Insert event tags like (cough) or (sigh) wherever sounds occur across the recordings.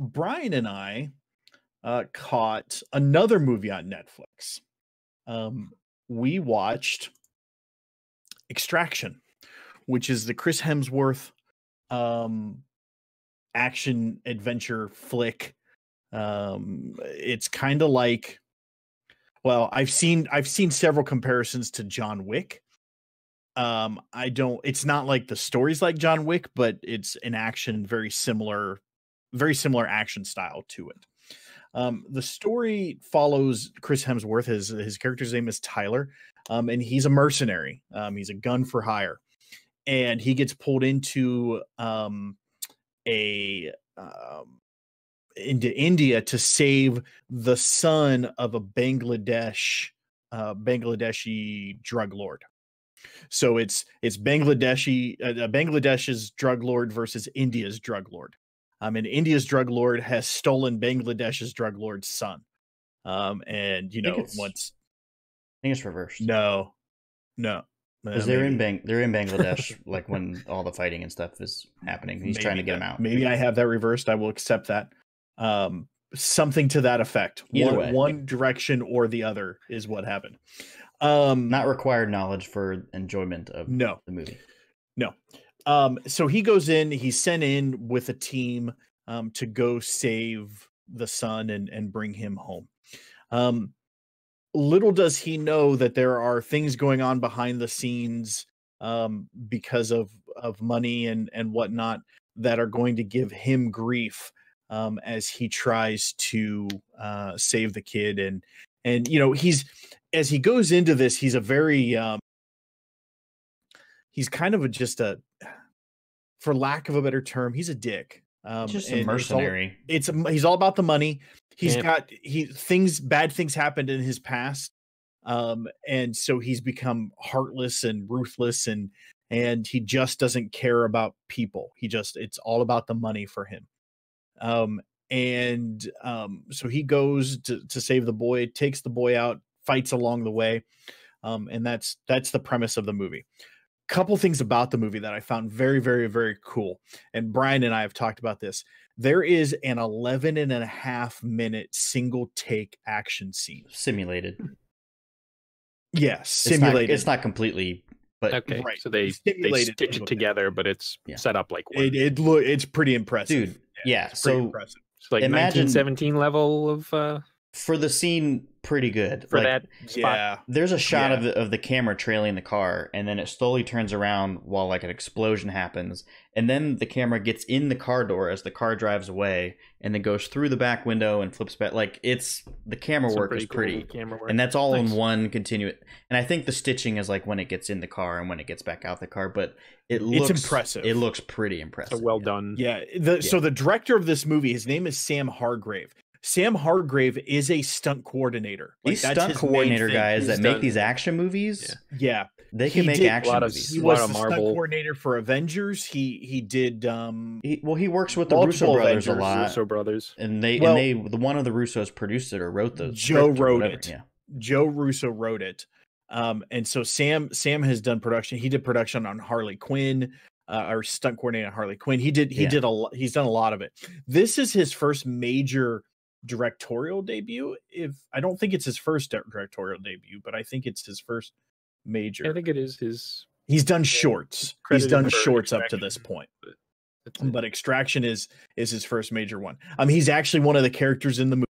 Brian and I uh, caught another movie on Netflix. Um, we watched Extraction, which is the Chris Hemsworth um, action adventure flick. Um, it's kind of like, well, I've seen I've seen several comparisons to John Wick. Um, I don't. It's not like the stories like John Wick, but it's an action very similar, very similar action style to it. Um, the story follows Chris Hemsworth. His his character's name is Tyler, um, and he's a mercenary. Um, he's a gun for hire, and he gets pulled into um, a um, into India to save the son of a Bangladesh uh, Bangladeshi drug lord. So it's it's Bangladeshi uh, Bangladesh's drug lord versus India's drug lord. Um, and India's drug lord has stolen Bangladesh's drug lord's son. Um, and you know once I think it's reversed. No, no, because they're in Bang, they're in (laughs) Bangladesh, like when all the fighting and stuff is happening. He's trying to get that, him out. Maybe I have that reversed. I will accept that. Um, something to that effect. Either one, way. one direction or the other is what happened. Um, Not required knowledge for enjoyment of no, the movie. no. Um, so he goes in. He's sent in with a team um, to go save the son and and bring him home. Um, little does he know that there are things going on behind the scenes um, because of of money and and whatnot that are going to give him grief um, as he tries to uh, save the kid and and you know he's as he goes into this he's a very um, he's kind of a just a for lack of a better term he's a dick um, Just a and it's all- mercenary. it's he's all about the money. He's Yeah. got he things bad things happened in his past, um, and so he's become heartless and ruthless, and and he just doesn't care about people. He just it's all about the money for him. Um, and um, so he goes to to save the boy, takes the boy out, fights along the way, um, and that's that's the premise of the movie couple things about the movie that I found very, very, very cool. And Brian and I have talked about this. There is an 11 and a half minute single take action scene. simulated. Yes, It's not- simulated. It's not, completely, but Okay, Right. so they they Simulated stitch it take. together, but it's Yeah. set up like one. it, it look it's pretty impressive. dude, yeah. it's pretty so impressive. It's like imagine- 1917 level of uh, for the scene, pretty good. for Like, that spot. Yeah. There's a shot of the of the camera trailing the car, and then it slowly turns around while like an explosion happens, and then the camera gets in the car door as the car drives away, and then goes through the back window and flips back. Like it's the camera Some work is cool pretty, camera work. and that's all Nice. in one continuous. And I think the stitching is like when it gets in the car and when it gets back out the car, but it looks impressive. It looks pretty impressive. so well yeah. done. Yeah. The, So the director of this movie, his name is Sam Hargrave. Sam Hargrave is a stunt coordinator. Like, These that's stunt his coordinator thing. guys that He's make these action movies, Yeah. yeah. they He can make did a action lot of movies. He A was lot the of stunt coordinator for Avengers. He he did um He, well, he works with the Russo Multiple brothers a Avengers, lot, Russo brothers. and they Well- and they the one of the Russos produced it or wrote those. Joe wrote it. Yeah, Joe Russo wrote it. Um, and so Sam Sam has done production. He did production on Harley Quinn, uh, or stunt coordinator Harley Quinn. He did he Yeah. did a lo- he's done a lot of it. This is his first major directorial debut. If I don't think it's his first directorial debut, but I think it's his first major. I think it is his. he's done shorts. He's done shorts up to this point. That's it. but extraction is is his first major one um he's actually one of the characters in the movie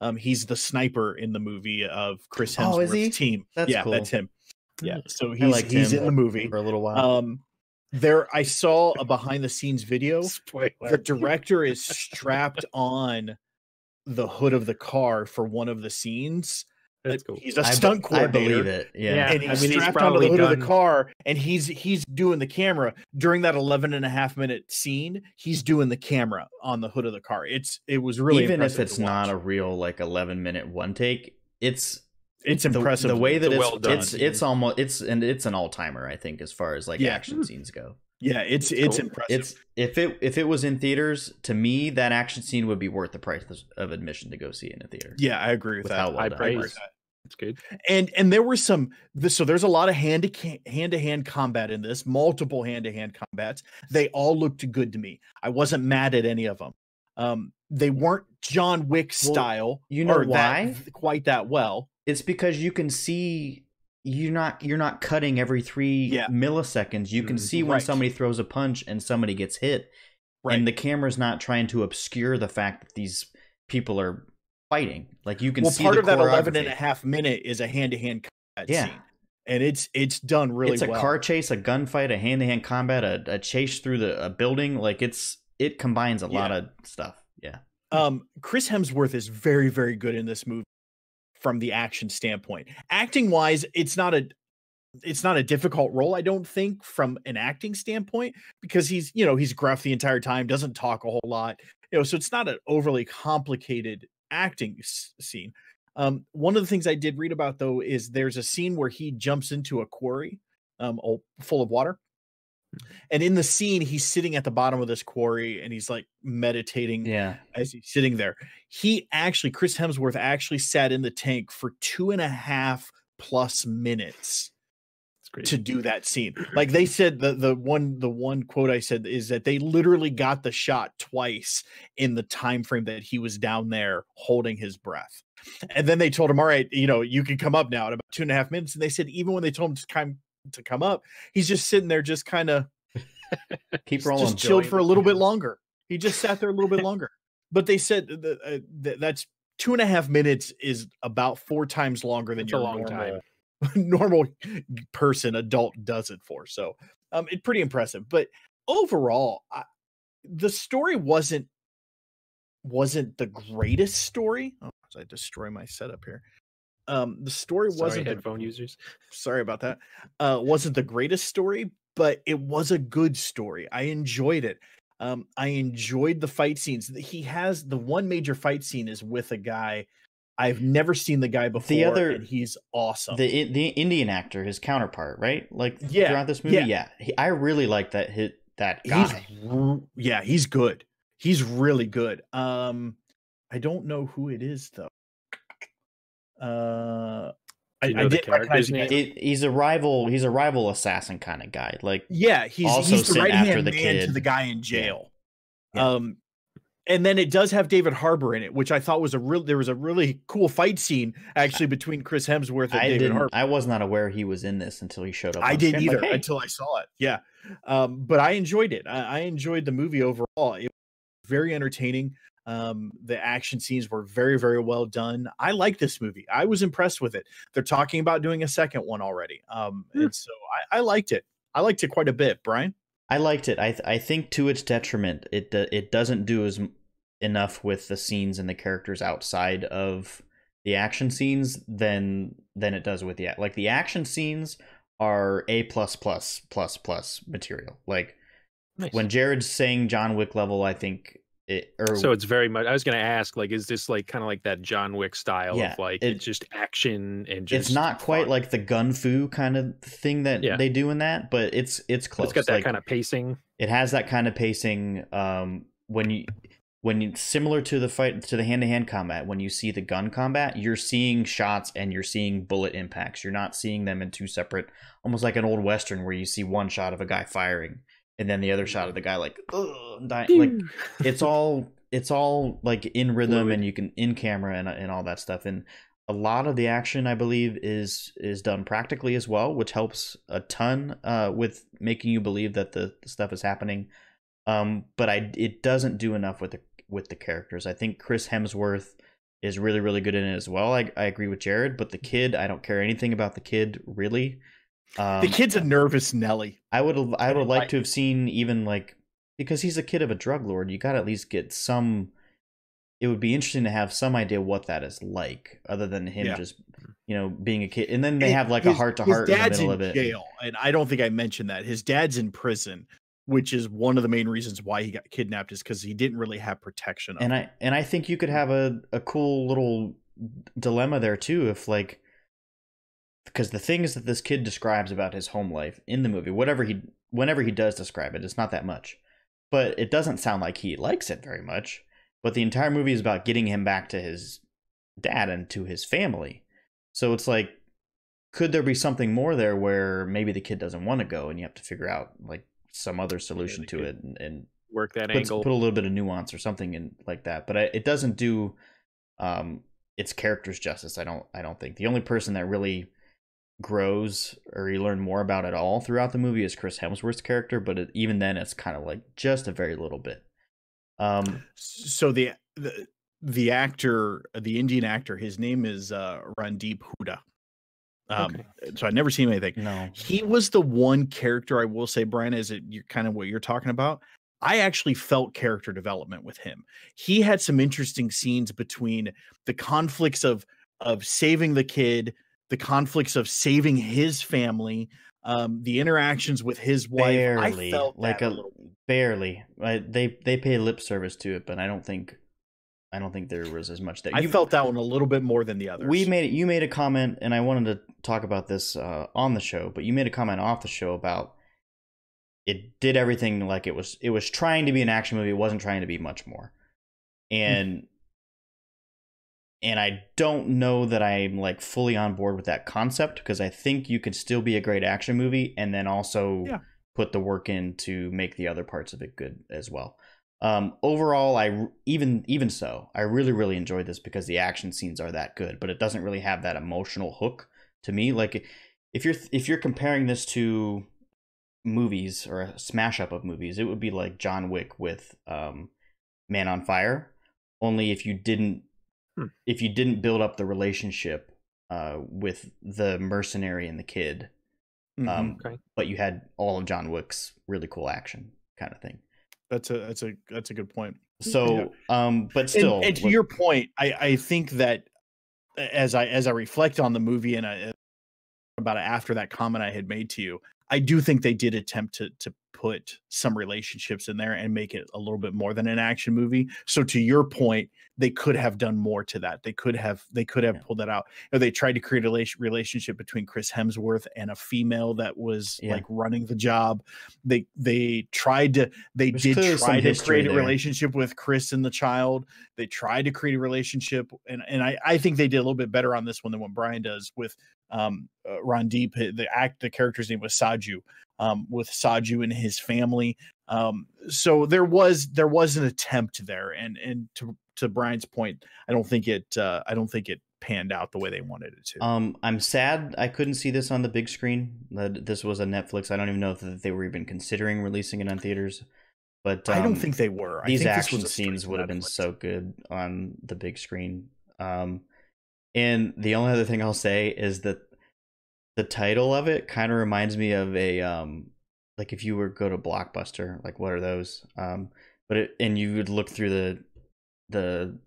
um he's the sniper in the movie of chris hemsworth's Oh, is he? team That's yeah cool. that's him yeah so I he's liked he's in the movie for a little while. um there i saw a (laughs) behind the scenes video the director is strapped on the hood of the car for one of the scenes uh, That's cool. he's a be- stunt I coordinator believe it. Yeah, Yeah. and I he's mean, he's strapped onto the probably hood of the car and he's he's doing the camera during that 11 and a half minute scene he's doing the camera on the hood of the car it's it was really even if it's not a real like 11 minute one take, it's it's the, impressive the way that It's it's well done. it's it's almost it's and it's an all timer. I think as far as like Yeah. action hmm. scenes go. yeah it's It's it's cool. impressive It's if it if it was in theaters, to me that action scene would be worth the price of admission to go see it in a theater. yeah i agree with, with that how well I agree praise. with that. It's good. and and there were some so there's a lot of hand to hand to hand combat in this multiple hand to hand combats they all looked good to me i wasn't mad at any of them Um, they weren't John Wick Well, style. you know or that- why? quite that well. It's because you can see you're not you're not cutting every three Yeah. milliseconds. You can Mm, see when right. somebody throws a punch and somebody gets hit, Right. and the camera's not trying to obscure the fact that these people are fighting. Like you can well, see part of that 11 and a half minute is a hand to hand combat Yeah. scene. And it's it's done really well. it's a well. car chase, a gunfight, a hand to hand combat, a, a chase through the a building. Like it's it combines a lot of stuff. Yeah. Um, Chris Hemsworth is very, very good in this movie from the action standpoint. Acting wise, it's not a it's not a difficult role, I don't think, from an acting standpoint, because he's you know he's gruff the entire time, doesn't talk a whole lot, you know, so it's not an overly complicated acting scene. Um, one of the things I did read about though is there's a scene where he jumps into a quarry, um, full of water, and in the scene he's sitting at the bottom of this quarry and he's like meditating Yeah. as he's sitting there. He actually, Chris Hemsworth actually sat in the tank for two and a half plus minutes to do that scene. Like they said, the the one the one quote I said is that they literally got the shot twice in the time frame that he was down there holding his breath. And then they told him, "All right, you know, you can come up now in about two and a half minutes." And they said even when they told him to come to come up, he's just sitting there, just kind of (laughs) Keep rolling. just chilled Joey. for a little bit longer. He just sat there a little bit longer. But they said that, uh, that that's two and a half minutes is about four times longer than a your long normal, time. (laughs) normal person adult does it for. So um, it's pretty impressive. But overall, I, the story wasn't wasn't the greatest story. Oh, as I destroy my setup here. Um, the story Sorry, wasn't the headphone users. sorry about that uh wasn't the greatest story but it was a good story. I enjoyed it. Um i enjoyed the fight scenes. He has the one major fight scene is with a guy i've never seen the guy before The other- and he's awesome. the the Indian actor, his counterpart, right? Like Yeah, throughout this movie, yeah. yeah, He, I really like that hit that guy. r- yeah he's good. He's really good. Um i don't know who it is though uh I, you know I did recognize character's name? It, he's a rival. He's a rival assassin kind of guy. Like Yeah, he's also he's the right hand the man to the guy in jail. Yeah. Um, and then it does have David Harbour in it, which I thought was a real. There was a really cool fight scene actually between Chris Hemsworth and I David didn't. Harbour. I was not aware he was in this until he showed up. I didn't either Like, hey, until I saw it. Yeah, um, but I enjoyed it. I, I enjoyed the movie overall. It was very entertaining. Um, the action scenes were very, very well done. I like this movie. I was impressed with it. They're talking about doing a second one already. Um, Hmm. and so I, I liked it. I liked it quite a bit. Brian. I liked it. I th- I think to its detriment, it do- it doesn't do as m- enough with the scenes and the characters outside of the action scenes than than it does with the ac- like the action scenes are a plus plus plus plus material. Like Nice. when Jared's saying John Wick level, I think it or so it's very much. I was going to ask, like, is this like kind of like that John Wick style Yeah, of like it- it's just action and just it's not quite fun? like the gun fu kind of thing that Yeah. they do in that, but it's it's close. It's got that Like, kind of pacing. it has that kind of pacing um when you when you similar to the fight to the hand-to-hand combat when you see the gun combat you're seeing shots and you're seeing bullet impacts you're not seeing them in two separate almost like an old western where you see one shot of a guy firing and then the other shot of the guy like dying. like it's all it's all like in (laughs) rhythm and you can in camera and, and all that stuff and a lot of the action i believe is is done practically as well which helps a ton uh with making you believe that the, the stuff is happening um but i it doesn't do enough with the with the characters. I think chris hemsworth is really really good in it as well. I, I agree with jared but the kid i don't care anything about the kid really um, the kid's a nervous Nelly. I would have I would like to have seen even like because he's a kid of a drug lord, you got to at least get some it would be interesting to have some idea what that is like other than him Yeah. just you know being a kid and then they His- have like a heart to heart in the middle of it. jail, and I don't think I mentioned that. His dad's in prison, which is one of the main reasons why he got kidnapped, is because he didn't really have protection. And him. I and I think you could have a a cool little dilemma there too if like because the things that this kid describes about his home life in the movie, whatever he whenever he does describe it, it's not that much. But it doesn't sound like he likes it very much. But the entire movie is about getting him back to his dad and to his family. So it's like could there be something more there where maybe the kid doesn't want to go and you have to figure out like some other solution to it and, and work that puts- angle. put a little bit of nuance or something in like that. But I, it doesn't do um, its characters justice. I don't. I don't think the only person that really grows or you learn more about at all throughout the movie is Chris Hemsworth's character. But it, even then, it's kind of like just a very little bit. Um, So the the the actor, the Indian actor, his name is uh, Randeep Hooda. Um, So I'd never seen anything. no, He was the one character I will say, Brian, is it you're kind of what you're talking about. I actually felt character development with him. He had some interesting scenes between the conflicts of of saving the kid, the conflicts of saving his family, um, the interactions with his wife. barely I felt like a, little barely. I, they they pay lip service to it, but I don't think I don't think there was as much that I you felt that one a little bit more than the others. We made it. You made a comment, and I wanted to talk about this uh, on the show. But you made a comment off the show about it did everything like it was. It was trying to be an action movie. It wasn't trying to be much more. And and I don't know that I'm like fully on board with that concept because I think you could still be a great action movie and then also Yeah. put the work in to make the other parts of it good as well. Um, overall, I even even so, I really really enjoyed this because the action scenes are that good, but it doesn't really have that emotional hook to me. Like if you're if you're comparing this to movies or a smash up of movies, it would be like John Wick with um, Man on Fire. Only if you didn't Hmm. if you didn't build up the relationship uh, with the mercenary and the kid, Mhm. um, Okay. but you had all of John Wick's really cool action kind of thing. that's a that's a that's a good point. So, um, but And- still, and, to what- your point, I I think that as I as I reflect on the movie and I about it after that comment I had made to you, I do think they did attempt to to put some relationships in there and make it a little bit more than an action movie. So to your point, they could have done more to that. They could have they could have Yeah. pulled that out. You know, they tried to create a rela- relationship between Chris Hemsworth and a female that was Yeah. like running the job. They they tried to they There's did try to create a there. relationship with Chris and the child. They tried to create a relationship, and and I I think they did a little bit better on this one than what Brian does with um uh, Randeep. The act the character's name was Saju. Um, with Saju and his family. Um, so there was there was an attempt there, and and to to Brian's point, I don't think it uh, I don't think it panned out the way they wanted it to. Um, I'm sad I couldn't see this on the big screen. That this was a Netflix. I don't even know if they were even considering releasing it on theaters. But I don't um, think they were. I these think action was a straight scenes would have been so good on the big screen. Um, and the only other thing I'll say is that the title of it kind of reminds me of a um, like if you were go to Blockbuster, like what are those? Um, but it, and you would look through the the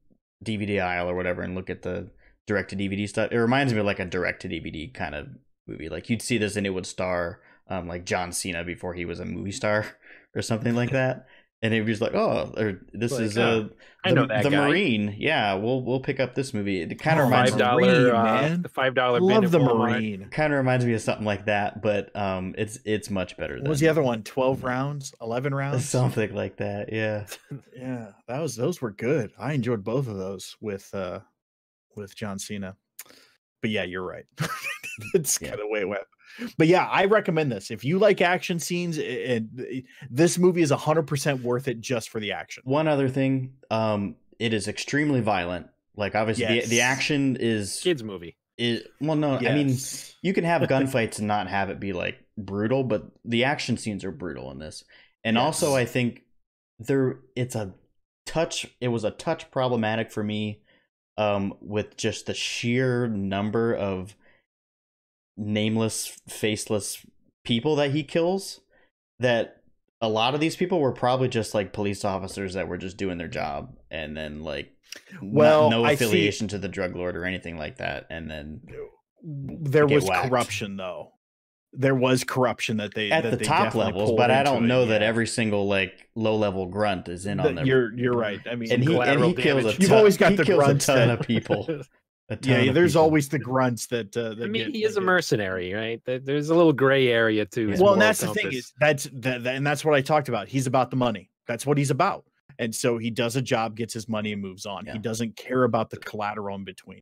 DVD aisle or whatever and look at the direct to DVD stuff. It reminds me of like a direct to DVD kind of movie. Like you'd see this and it would star um, like John Cena before he was a movie star (laughs) or something like that. And it was like, oh, or this Like, is uh, I the, know that the guy. Marine. Yeah, we'll we'll pick up this movie. It kind of Oh, reminds Five me, dollar, Marine, uh, man. the five dollar. Love at the Marine. kind of reminds me of something like that, but um, it's it's much better. What than, was the other one? Twelve rounds, eleven (laughs) rounds. Something like that. Yeah. (laughs) (laughs) Yeah, that was those were good. I enjoyed both of those with uh with John Cena. But yeah, you're right. it's Yeah. kind of the way it went. But yeah, I recommend this. If you like action scenes, and this movie is 100% worth it just for the action. One other thing, um, it is extremely violent. Like obviously, the, the action is Kids movie. is well, no, I mean you can have (laughs) gunfights and not have it be like brutal, but the action scenes are brutal in this. And also, I think there it's a touch. It was a touch problematic for me, um, with just the sheer number of nameless, faceless people that he kills. That a lot of these people were probably just like police officers that were just doing their job, and then like. no- Well, no I affiliation to the drug lord or anything like that, and then there was whacked. corruption though. There was corruption that they at that the they top levels, but I don't it, know that yeah. every single like low level grunt is in That- on the. you're you're right. I mean, and he and he kills a damage. ton, You've always got the grunts ton that- of people. (laughs) A ton yeah, of there's people. always the grunts that. Uh, that I mean, get- he is a mercenary, right? There's a little gray area too. his well and moral that's the thing is that's that, that- and that's what i talked about he's about the money that's what he's about and so he does a job gets his money and moves on Yeah. he doesn't care about the collateral in between